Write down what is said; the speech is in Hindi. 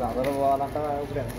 దాదాపు పోవాలంటే ఇప్పుడు ఎంత